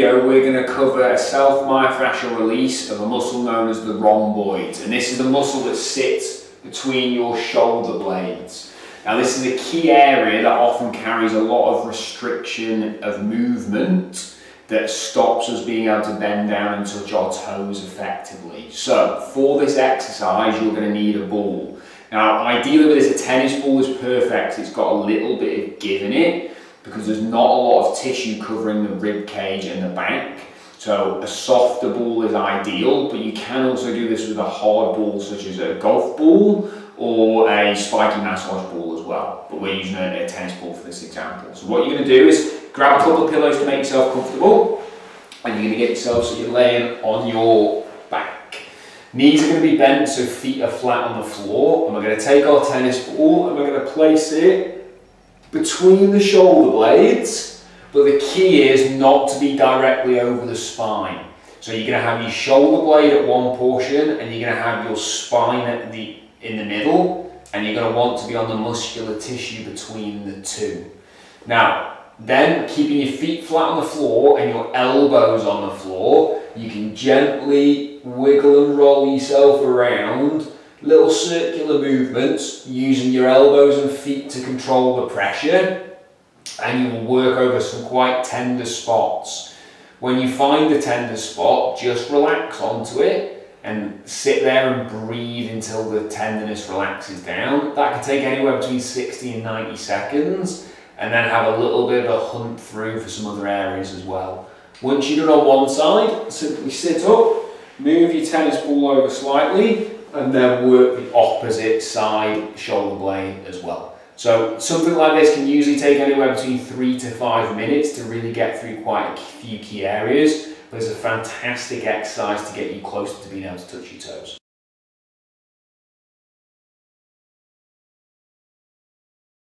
video, we're going to cover a self-myofascial release of a muscle known as the rhomboid. And this is the muscle that sits between your shoulder blades. Now this is a key area that often carries a lot of restriction of movement that stops us being able to bend down and touch our toes effectively. So for this exercise, you're going to need a ball. Now ideally with this, a tennis ball is perfect. It's got a little bit of give in it because there's not a lot of tissue covering the rib cage and the back. So a softer ball is ideal, but you can also do this with a hard ball such as a golf ball or a spiky massage ball as well. But we're using a, a tennis ball for this example. So what you're going to do is grab a couple of pillows to make yourself comfortable and you're going to get yourself so you're laying on your back. Knees are going to be bent so feet are flat on the floor and we're going to take our tennis ball and we're going to place it between the shoulder blades, but the key is not to be directly over the spine. So you're going to have your shoulder blade at one portion and you're going to have your spine at the in the middle and you're going to want to be on the muscular tissue between the two. Now, then keeping your feet flat on the floor and your elbows on the floor, you can gently wiggle and roll yourself around little circular movements using your elbows and feet to control the pressure and you will work over some quite tender spots. When you find a tender spot, just relax onto it and sit there and breathe until the tenderness relaxes down. That can take anywhere between 60 and 90 seconds and then have a little bit of a hunt through for some other areas as well. Once you're done on one side, simply sit up, move your tennis ball over slightly and then work the opposite side shoulder blade as well. So something like this can usually take anywhere between three to five minutes to really get through quite a few key areas, but it's a fantastic exercise to get you closer to being able to touch your toes.